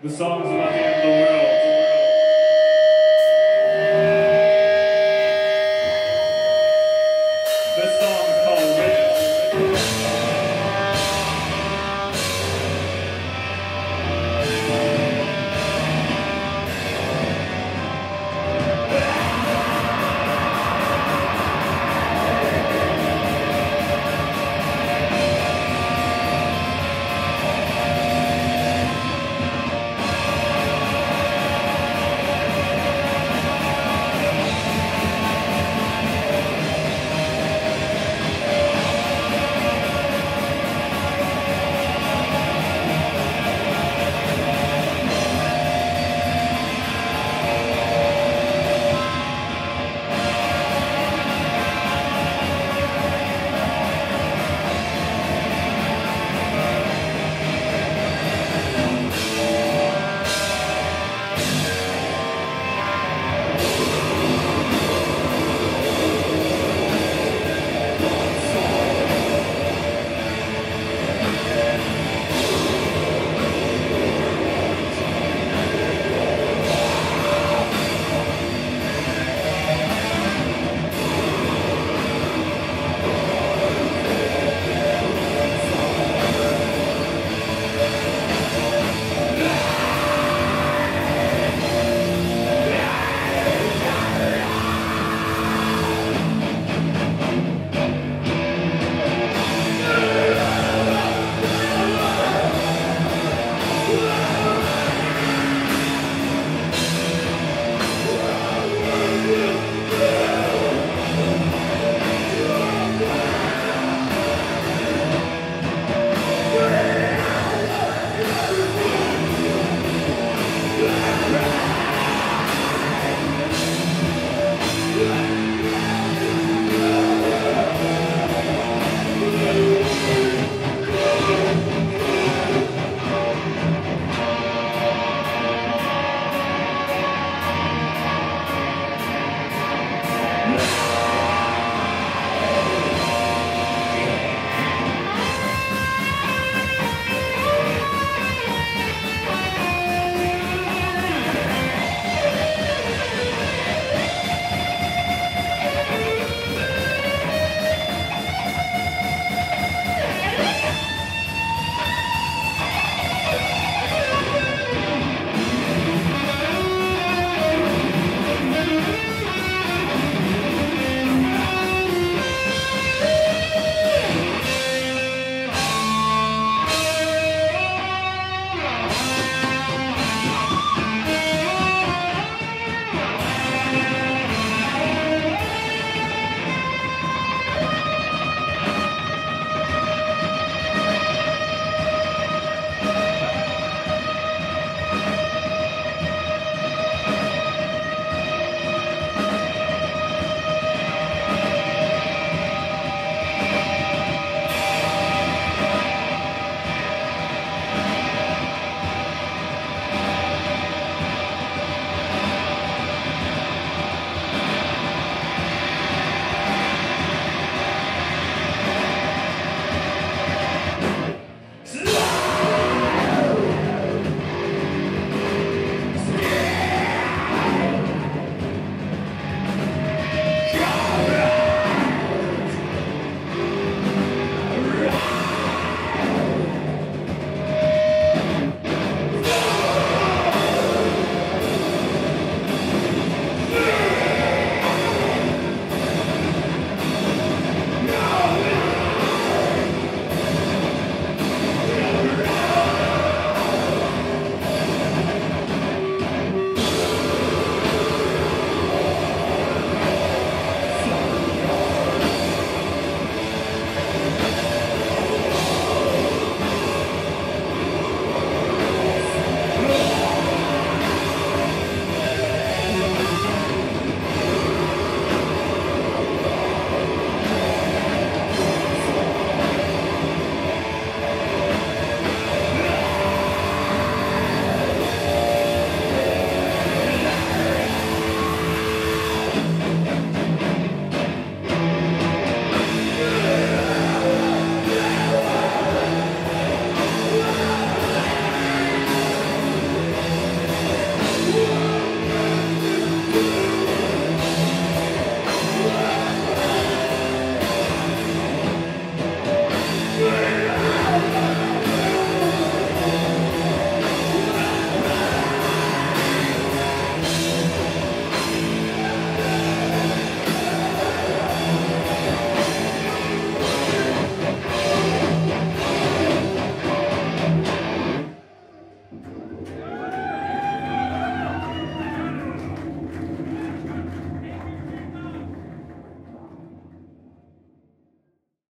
The song's about the world.